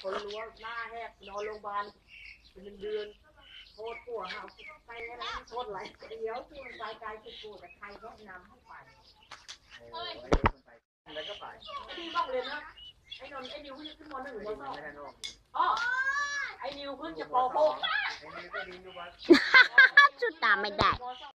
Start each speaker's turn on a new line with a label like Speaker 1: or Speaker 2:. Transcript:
Speaker 1: คนรั้วหน้าแหกนอนโรงพยาบาลเป็นเดือนโทษผัวหาไปแล้วโทษอะไรเดี๋ยวที่มันไปไกลที่กูแต่ใครแนะนำให้ไป
Speaker 2: โอ้ยแล้วก็ไป
Speaker 1: พี่บอกเลยนะไอ้นนไอ้นิวเพิ่งขึ้นมหนึ่งหรือมสอง
Speaker 2: อ๋
Speaker 1: อไอ้นิวเพิ่งจะป
Speaker 2: ไอ้ปก็
Speaker 3: จุดตามไม่ได้